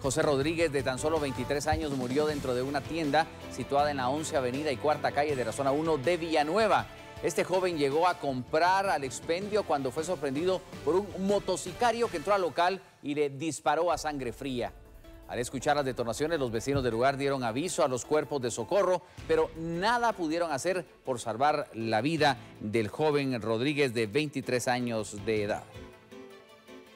José Rodríguez, de tan solo 23 años, murió dentro de una tienda situada en la 11 Avenida y Cuarta Calle de la zona 1 de Villanueva. Este joven llegó a comprar al expendio cuando fue sorprendido por un motocicario que entró al local y le disparó a sangre fría. Al escuchar las detonaciones, los vecinos del lugar dieron aviso a los cuerpos de socorro, pero nada pudieron hacer por salvar la vida del joven Rodríguez de 23 años de edad.